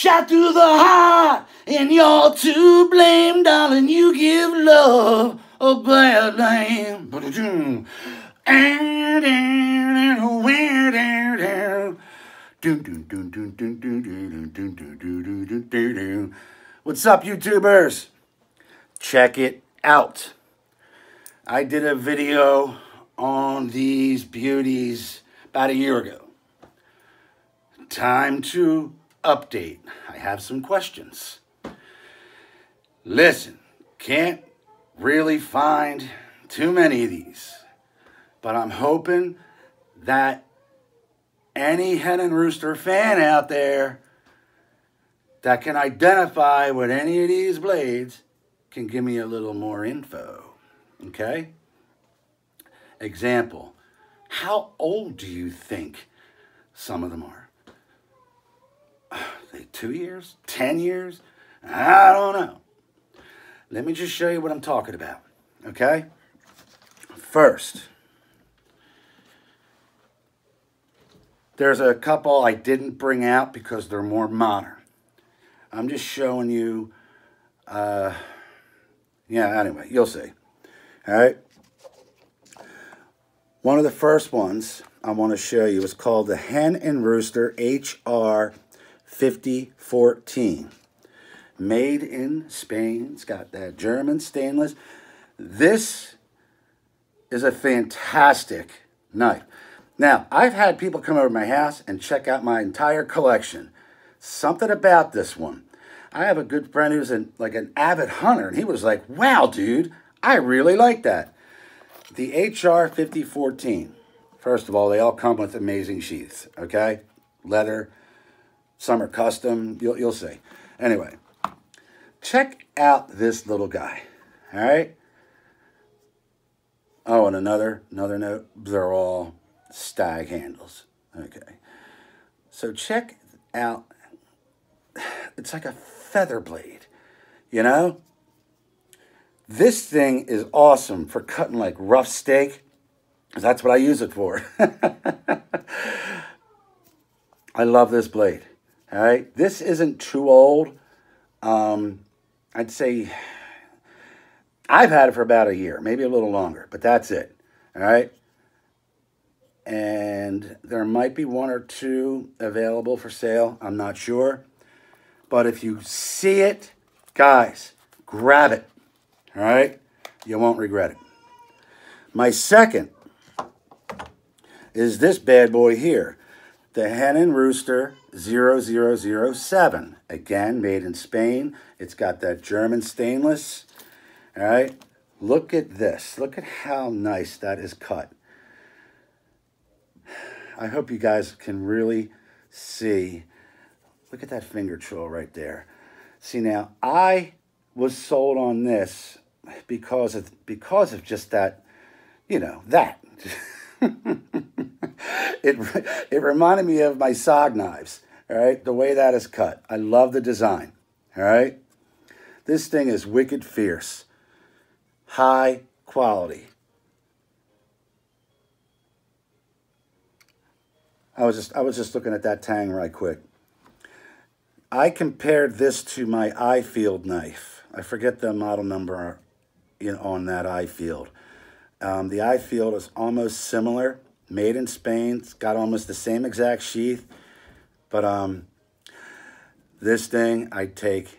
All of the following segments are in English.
shot through the heart, and you're to blame, darling. You give love a bad name. What's up, YouTubers? Check it out. I did a video on these beauties about a year ago. Time to update. I have some questions. Listen, can't really find too many of these, but I'm hoping that any hen and rooster fan out there that can identify with any of these blades can give me a little more info. Okay? Example, how old do you think some of them are? Two years? Ten years? I don't know. Let me just show you what I'm talking about. Okay? First, there's a couple I didn't bring out because they're more modern. I'm just showing you, uh, yeah, anyway, you'll see. All right. One of the first ones I want to show you is called the Hen and Rooster HR 5014. Made in Spain. It's got that German stainless. This is a fantastic knife. Now, I've had people come over to my house and check out my entire collection. Something about this one. I have a good friend who's an, like an avid hunter, and he was like, wow, dude, I really like that. The HR 5014. First of all, they all come with amazing sheaths, okay? Leather, some are custom, you'll, you'll see. Anyway, check out this little guy, all right? Oh, and another, another note, they're all stag handles, okay? So check out it's like a feather blade, you know? This thing is awesome for cutting like rough steak. That's what I use it for. I love this blade. All right. This isn't too old. Um, I'd say I've had it for about a year, maybe a little longer, but that's it. All right. And there might be one or two available for sale. I'm not sure. But if you see it, guys, grab it. All right? You won't regret it. My second is this bad boy here. The Hen and Rooster 0007. Again, made in Spain. It's got that German stainless. All right? Look at this. Look at how nice that is cut. I hope you guys can really see Look at that finger choil right there. See now, I was sold on this because of because of just that, you know, that. it it reminded me of my SOG knives, all right? The way that is cut. I love the design, all right? This thing is wicked fierce. High quality. I was just I was just looking at that tang right quick. I compared this to my I-Field knife. I forget the model number in, on that I-Field. Um, the I-Field is almost similar, made in Spain. It's got almost the same exact sheath. But um, this thing, I'd take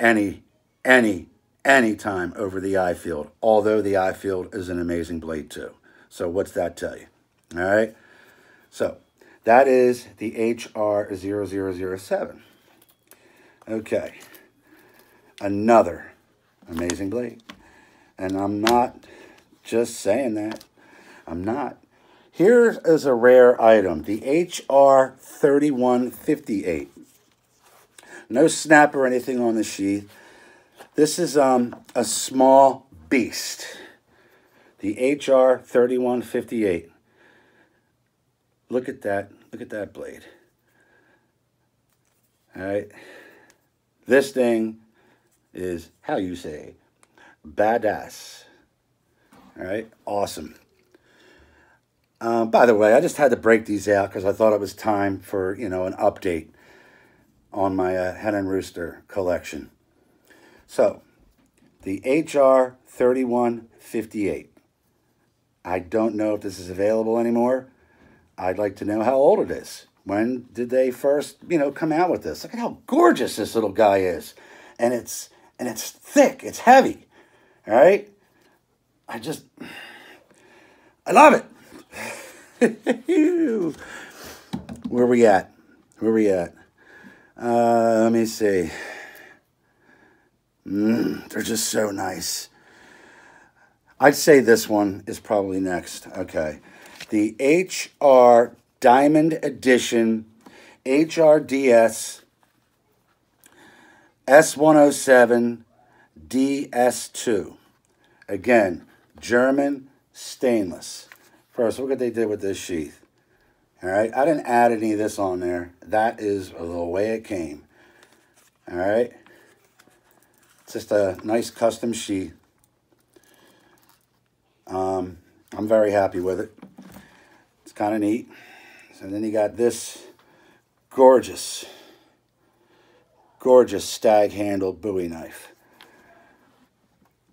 any, any, any time over the I-Field. Although the I-Field is an amazing blade too. So what's that tell you? All right. So that is the HR0007. Okay. Another amazing blade. And I'm not just saying that. I'm not. Here is a rare item, the HR3158. No snap or anything on the sheath. This is um, a small beast. The HR3158. Look at that. Look at that blade. All right. This thing is, how you say, badass. All right, awesome. Um, by the way, I just had to break these out because I thought it was time for, you know, an update. on my uh, Hen and Rooster collection. So, the HR 3158. I don't know if this is available anymore. I'd like to know how old it is. When did they first, you know, come out with this? Look at how gorgeous this little guy is. And it's and it's thick, it's heavy. All right? I just I love it. Where we at? Where we at? Uh, let me see. Mm, they're just so nice. I'd say this one is probably next. Okay. The HR Diamond Edition HRDS S107 DS2. Again, German stainless. First, look what they did with this sheath. All right, I didn't add any of this on there. That is the way it came. All right, it's just a nice custom sheath. Um, I'm very happy with it. It's kind of neat. So then you got this gorgeous, gorgeous stag handle Bowie knife.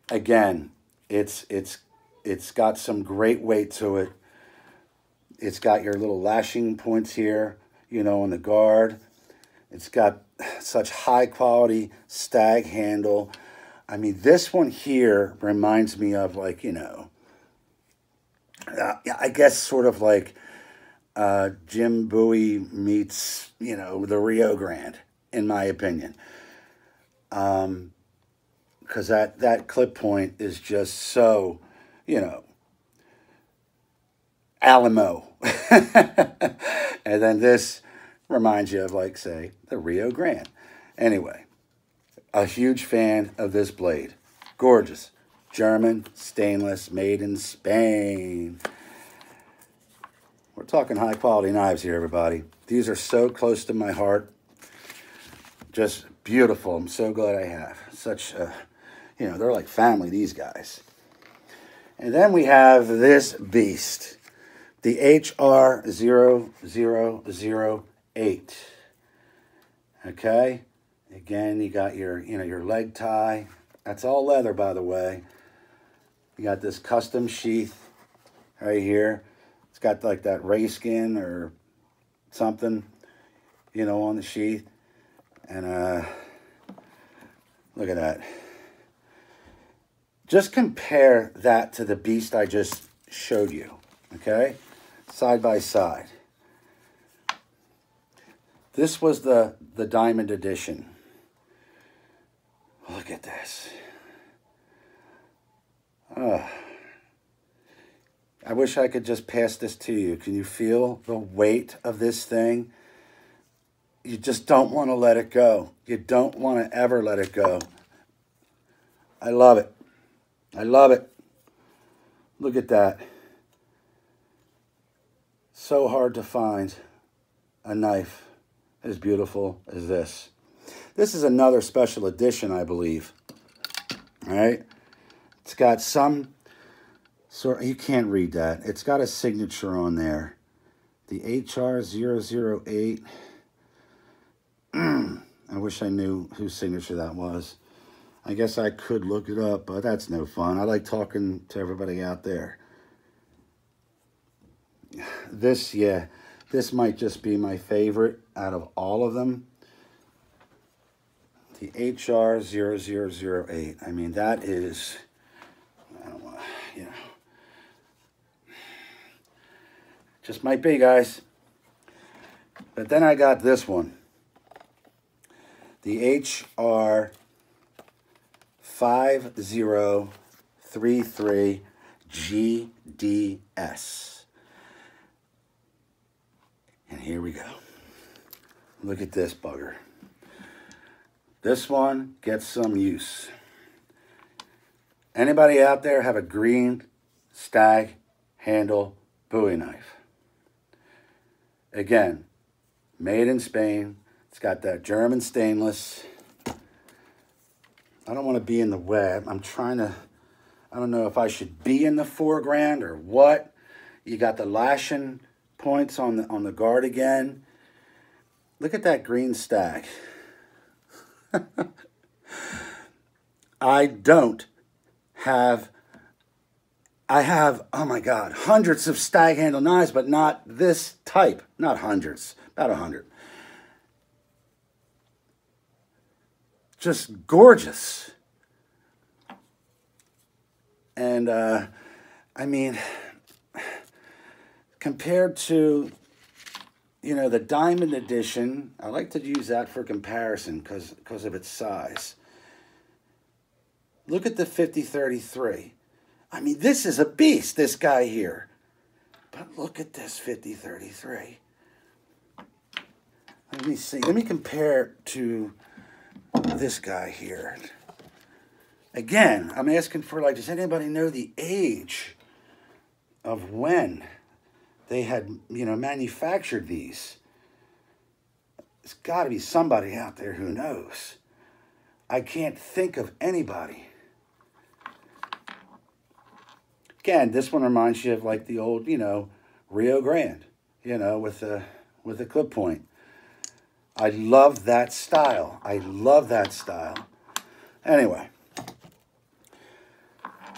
Again, it's it's it's got some great weight to it. It's got your little lashing points here, you know, on the guard. It's got such high quality stag handle. I mean, this one here reminds me of like, you know, uh, I guess sort of like uh, Jim Bowie meets, you know, the Rio Grande, in my opinion. Um, because that, that clip point is just so, you know, Alamo. and then this reminds you of, like, say, the Rio Grande. Anyway, a huge fan of this blade. Gorgeous. German, stainless, made in Spain. We're talking high quality knives here, everybody. These are so close to my heart. Just beautiful. I'm so glad I have such a, you know, they're like family, these guys. And then we have this beast the HR0008. Okay? Again, you got your, you know, your leg tie. That's all leather, by the way. You got this custom sheath right here. It's got like that ray skin or something, you know, on the sheath. And uh, look at that. Just compare that to the beast I just showed you, okay? side by side. This was the, the diamond edition. Look at this. Oh. I wish I could just pass this to you. Can you feel the weight of this thing? You just don't want to let it go. You don't want to ever let it go. I love it. I love it. Look at that so hard to find a knife as beautiful as this. This is another special edition, I believe. All right. It's got some sort, you can't read that. It's got a signature on there. The HR008. I wish I knew whose signature that was. I guess I could look it up, but that's no fun. I like talking to everybody out there this, yeah, this might just be my favorite out of all of them. The HR0008. I mean, that is, I don't want to, you know, just might be, guys. But then I got this one. The HR 5033 GDS. And here we go. Look at this bugger. This one gets some use. Anybody out there have a green stag handle Bowie knife? Again, made in Spain. It's got that German stainless. I don't want to be in the way. I'm trying to, I don't know if I should be in the foreground or what. You got the lashing points on the on the guard again. look at that green stag. I don't have, I have, oh my God, hundreds of stag handle knives, but not this type. Not hundreds, about a hundred. Just gorgeous. And, uh, I mean, compared to you know the diamond edition i like to use that for comparison because because of its size. Look at the 5033 i mean this is a beast this guy here. But look at this 5033 let me see. Let me compare to this guy here again i'm asking for like does anybody know the age of when they had, you know, manufactured these. There's got to be somebody out there who knows. I can't think of anybody. Again, this one reminds you of like the old, you know, Rio Grande, you know, with the with the clip point. I love that style. I love that style. Anyway,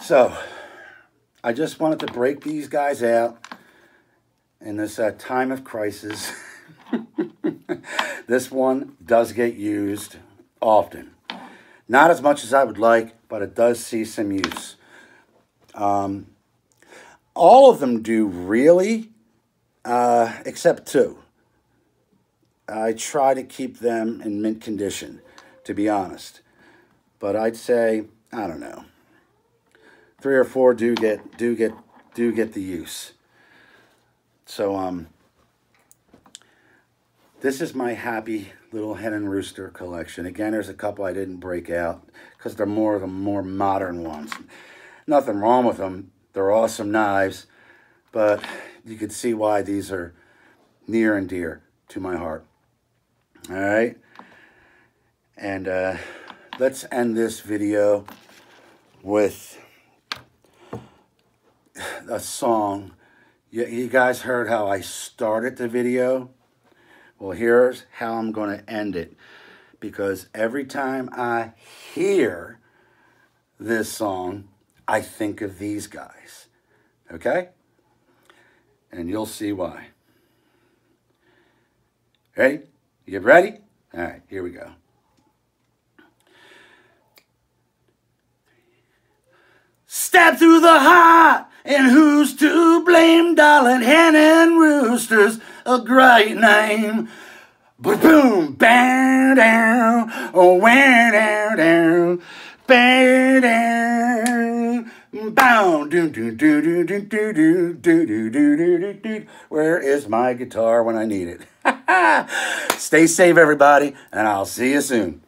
so I just wanted to break these guys out in this uh, time of crisis. this one does get used often. Not as much as I would like, but it does see some use. Um, all of them do really, uh, except two. I try to keep them in mint condition, to be honest. But I'd say, I don't know, three or four do get do get do get the use. So, um, this is my happy little hen and rooster collection. Again, there's a couple I didn't break out because they're more of the more modern ones. Nothing wrong with them. They're awesome knives, but you can see why these are near and dear to my heart. All right. And uh, let's end this video with a song you, you guys heard how I started the video? Well, here's how I'm going to end it. Because every time I hear this song, I think of these guys. Okay? And you'll see why. Ready? You ready? All right, here we go. Stab through the heart and who's to blame, darling? Hen and Rooster's a great name. But boom, bang down, oh, down, down, down, do. Where is my guitar when I need it? Stay safe, everybody, and I'll see you soon.